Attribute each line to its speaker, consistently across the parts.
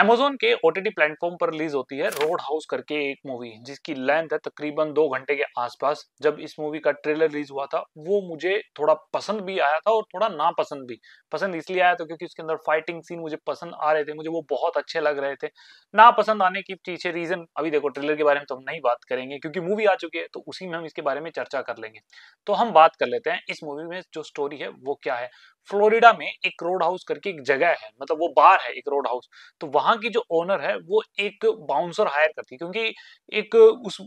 Speaker 1: Amazon के OTT platform पर release होती है रोड हाउस करके एक मूवी जिसकी लेंथ है तकरीबन दो घंटे के आसपास। जब इस मूवी का ट्रेलर रिलीज़ हुआ था, वो मुझे थोड़ा पसंद भी आया था और थोड़ा ना पसंद भी। पसंद इसलिए आया था क्योंकि उसके अंदर फाइटिंग सीन मुझे पसंद आ रहे थे, मुझे वो बहुत अच्छे लग रहे थे। ना पसंद आने की पीछे रीजन अभी देखो ट्रेलर के बारे में तो हम नहीं बात करेंगे क्योंकि मूवी आ चुकी है तो उसी में हम इसके बारे में चर्चा कर लेंगे। तो हम बात कर लेते हैं इस मूवी में जो स्टोरी है, वो क्या है? फ्लोरिडा में एक रोड हाउस करके एक जगह है मतलब वो बार है एक रोड हाउस तो वहाँ की जो ओनर है, वो एक बाउंसर हायर करती है, क्योंकि एक उस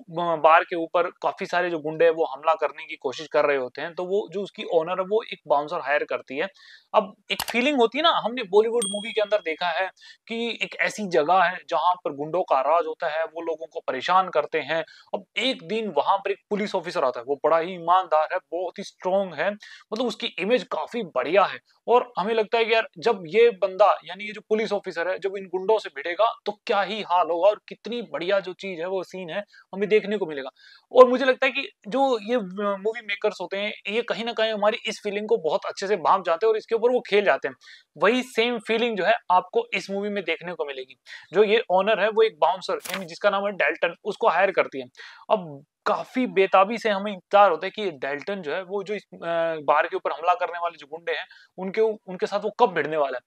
Speaker 1: बार के ऊपर काफ़ी सारे जो गुंडे हैं, वो हमला करने की कोशिश कर रहे होते हैं तो वो जो उसकी ओनर है, वो एक बाउंसर हायर करती है। अब एक फीलिंग होती है ना, हमने बॉलीवुड मूवी के अंदर देखा है कि एक ऐसी जगह है, जहाँ पर गुंडों का राज होता है, वो लोगों को परेशान करते हैं, अब एक दिन वहाँ पर एक पुलिस ऑफिसर आता है, वो बड़ा ही ईमानदार है, बहुत ही स्ट्रॉन्ग है मतलब उसकी इमेज काफ़ी बढ़िया है। और हमें लगता है कि यार, जब ये बंदा, यानी ये जो पुलिस ऑफिसर है, जब इन गुंडों से भिड़ेगा तो क्या ही हाल होगा और कितनी बढ़िया जो चीज़ है, वो सीन है, हमें देखने को मिलेगा। और मुझे लगता है कि जो ये मूवी मेकर्स होते हैं, ये कहीं ना कहीं हमारी इस फीलिंग को बहुत अच्छे से भाप जाते हैं और इसके ऊपर वो खेल जाते हैं। वही सेम फीलिंग जो है, आपको इस मूवी में देखने को मिलेगी। जो ये ऑनर है, वो एक बाउंसर यानी जिसका नाम है डेल्टन उसको हायर करती है। अब काफ़ी बेताबी से हमें इंतज़ार होता है कि डेल्टन जो है, वो जो इस बार के ऊपर हमला करने वाले जो गुंडे हैं, उनके उनके साथ वो कब भिड़ने वाला है?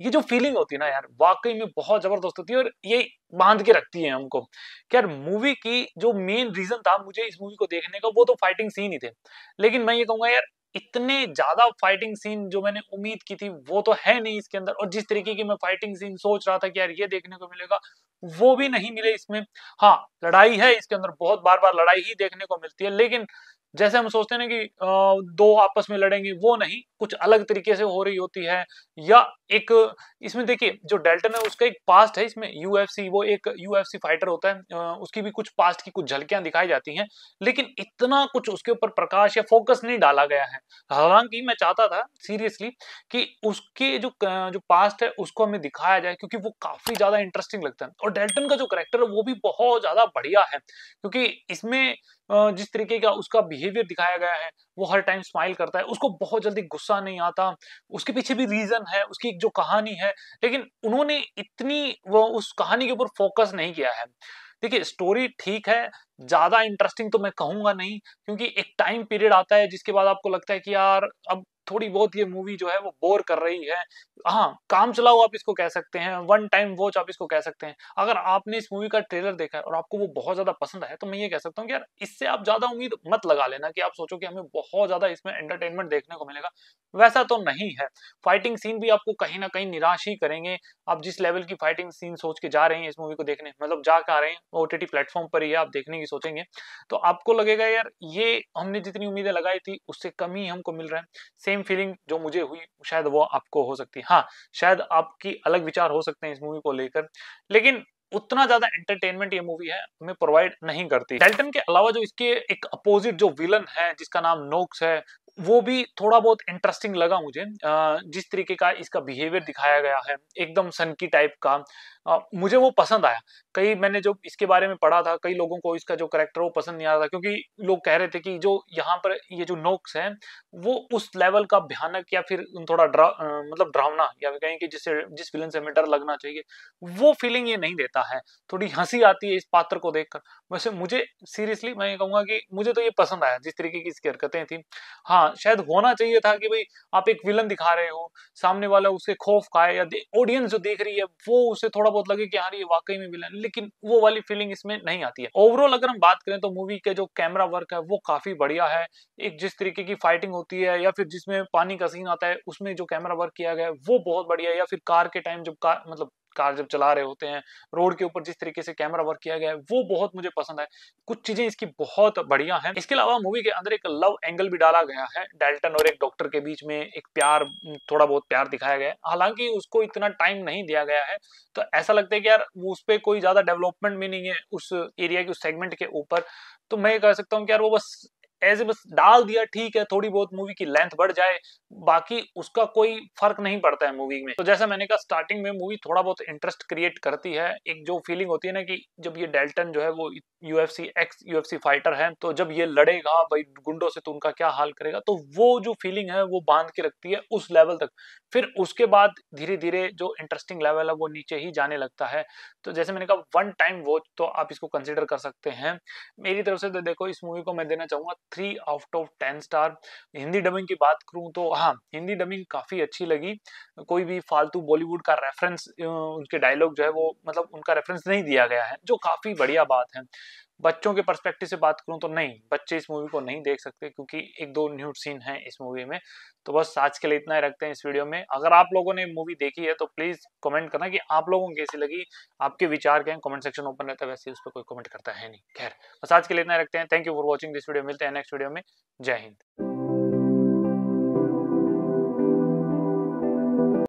Speaker 1: ये जो फीलिंग होती है ना यार, वाकई में बहुत ज़बरदस्त होती है और ये बाँध के रखती है हमको। यार मूवी की जो मेन रीजन था मुझे इस मूवी को देखने का, वो तो फाइटिंग सीन ही थे। लेकिन मैं ये कहूँगा यार, इतने ज़्यादा फाइटिंग सीन जो मैंने उम्मीद की थी, वो तो है नहीं इसके अंदर। और जिस तरीके की मैं फाइटिंग सीन सोच रहा था कि यार ये देखने को मिलेगा वो भी नहीं मिले इसमें। हाँ लड़ाई है, इसके अंदर बहुत बार बार लड़ाई ही देखने को मिलती है, लेकिन जैसे हम सोचते हैं ना कि दो आपस में लड़ेंगे, वो नहीं, कुछ अलग तरीके से हो रही होती है। या एक, इसमें देखिए, जो डेल्टन है उसका एक पास्ट है, इसमें यूएफसी वो एक यूएफसी फाइटर होता है उसकी भी कुछ पास्ट की कुछ झलकियाँ दिखाई जाती हैं, लेकिन इतना कुछ उसके ऊपर प्रकाश या फोकस नहीं डाला गया है। हालाँकि मैं चाहता था सीरियसली कि उसके जो जो पास्ट है, उसको हमें दिखाया जाए, क्योंकि वो काफ़ी ज़्यादा इंटरेस्टिंग लगता है। और डेल्टन का जो करेक्टर है, वो भी बहुत ज़्यादा बढ़िया है, क्योंकि इसमें जिस तरीके का उसका बिहेवियर दिखाया गया है, वो हर टाइम स्माइल करता है, उसको बहुत जल्दी गुस्सा नहीं आता, उसके पीछे भी रीजन है, उसकी एक जो कहानी है, लेकिन उन्होंने इतनी वो उस कहानी के ऊपर फोकस नहीं किया है। देखिए स्टोरी ठीक है ज़्यादा इंटरेस्टिंग तो मैं कहूँगा नहीं, क्योंकि एक टाइम पीरियड आता है जिसके बाद आपको लगता है कि यार, अब थोड़ी बहुत ये मूवी जो है वो बोर कर रही है। हाँ काम चलाओ आप इसको कह सकते हैं वन टाइम वॉच आप इसको कह सकते हैं। अगर आपने इस मूवी का ट्रेलर देखा है और आपको वो बहुत ज़्यादा पसंद है तो मैं ये कह सकता हूँ कि यार, इससे आप ज़्यादा उम्मीद मत लगा लेना कि आप सोचो कि हमें बहुत ज़्यादा इसमें एंटरटेनमेंट देखने को मिलेगा। वैसा तो नहीं है। फाइटिंग सीन भी आपको कहीं ना कहीं निराश ही करेंगे। आप जिस लेवल की फाइटिंग सीन सोच के जा रहे हैं इस मूवी को देखने मतलब जा आ रहे हैं ओ टी प्लेटफॉर्म पर ही आप देखने की सोचेंगे। तो आपको लगेगा, यार, ये हमने जितनी उम्मीदें लगाई थी, उससे कम ही हमको मिल रहा है। सेम फीलिंग जो मुझे हुई, शायद वो आपको हो सकती है। हाँ शायद आपकी अलग विचार हो सकते हैं इस मूवी को लेकर, लेकिन उतना ज़्यादा एंटरटेनमेंट ये मूवी है, हमें प्रोवाइड नहीं करती। डेल्टन के अलावा जो इसके एक अपोजिट जो विलन है, जिसका नाम नोक्स है, वो भी थोड़ा बहुत इंटरेस्टिंग लगा मुझे। जिस तरीके का इसका बिहेवियर दिखाया गया है, एकदम सनकी टाइप का। मुझे वो पसंद आया। कई मैंने जो इसके बारे में पढ़ा था, कई लोगों को इसका जो करेक्टर वो पसंद नहीं आ रहा था, क्योंकि लोग कह रहे थे कि जो यहाँ पर ये जो नोक्स है, वो उस लेवल का भयानक या फिर थोड़ा ड्रा मतलब ड्रावना या फिर कहें कि जिससे जिस विलन से हमें डर लगना चाहिए, वो फीलिंग ये नहीं देता है। थोड़ी हँसी आती है इस पात्र को देखकर। वैसे मुझे सीरियसली मैं कहूँगा कि मुझे तो ये पसंद आया, जिस तरीके की इसकी हरकतें थी। हाँ शायद होना चाहिए था कि भाई आप एक विलन दिखा रहे हो, सामने वाला उसे खौफ खाए या ऑडियंस जो देख रही है, वो उसे थोड़ा बहुत लगे कि यार ये वाकई में विलन लेकिन वो वाली फीलिंग इसमें नहीं आती है। ओवरऑल अगर हम बात करें तो मूवी के जो कैमरा वर्क है, वो काफ़ी बढ़िया है। एक जिस तरीके की फाइटिंग होती है या फिर जिसमें पानी का सीन आता है, उसमें जो कैमरा वर्क किया गया है, वो बहुत बढ़िया है। या फिर कार के टाइम जब कार मतलब कार जब चला रहे होते हैं, रोड के ऊपर जिस तरीके से कैमरा वर्क किया गया है, वो बहुत मुझे पसंद है। कुछ चीज़ें इसकी बहुत बढ़िया हैं। इसके अलावा मूवी के अंदर एक लव एंगल भी डाला गया है, डेल्टन और एक डॉक्टर के बीच में एक प्यार, थोड़ा बहुत प्यार दिखाया गया है। हालाँकि उसको इतना टाइम नहीं दिया गया है तो ऐसा लगता है कि यार उस पर कोई ज़्यादा डेवलपमेंट भी नहीं है उस एरिया के उस सेगमेंट के ऊपर। तो मैं कह सकता हूँ कि यार वो बस एज बस डाल दिया, ठीक है, थोड़ी बहुत मूवी की लेंथ बढ़ जाए, बाकी उसका कोई फ़र्क नहीं पड़ता है मूवी में। तो जैसा मैंने कहा स्टार्टिंग में मूवी थोड़ा बहुत इंटरेस्ट क्रिएट करती है। एक जो फीलिंग होती है ना कि जब ये डेल्टन जो है वो यूएफसी एक्स यूएफसी फाइटर है तो जब ये लड़ेगा, भाई गुंडों से तो उनका क्या हाल करेगा तो वो जो फीलिंग है वो बाँध के रखती है उस लेवल तक। फिर उसके बाद धीरे धीरे जो इंटरेस्टिंग लेवल है वो नीचे ही जाने लगता है। तो जैसे मैंने कहा वन टाइम वॉच तो आप इसको कंसिडर कर सकते हैं। मेरी तरफ़ से तो देखो, इस मूवी को मैं देना चाहूँगा three out of ten star Hindi dubbing की बात करूँ तो हाँ हिंदी डबिंग काफ़ी अच्छी लगी। कोई भी फालतू बॉलीवुड का रेफरेंस उनके डायलॉग जो है वो मतलब उनका रेफरेंस नहीं दिया गया है, जो काफ़ी बढ़िया बात है। बच्चों के परस्पेक्टिव से बात करूँ तो नहीं, बच्चे इस मूवी को नहीं देख सकते क्योंकि एक दो न्यूट सीन है इस मूवी में। तो बस आज के लिए इतना ही रखते हैं इस वीडियो में। अगर आप लोगों ने मूवी देखी है तो प्लीज़ कमेंट करना कि आप लोगों को कैसी लगी, आपके विचार क्या कमेंट सेक्शन ओपन रहता है, वैसे उस पर कोई कमेंट करता है नहीं। खैर, बस आज के लिए इतना रखते हैं। Thank you for watching this video मिलते हैं नेक्स्ट वीडियो में। जय हिंद।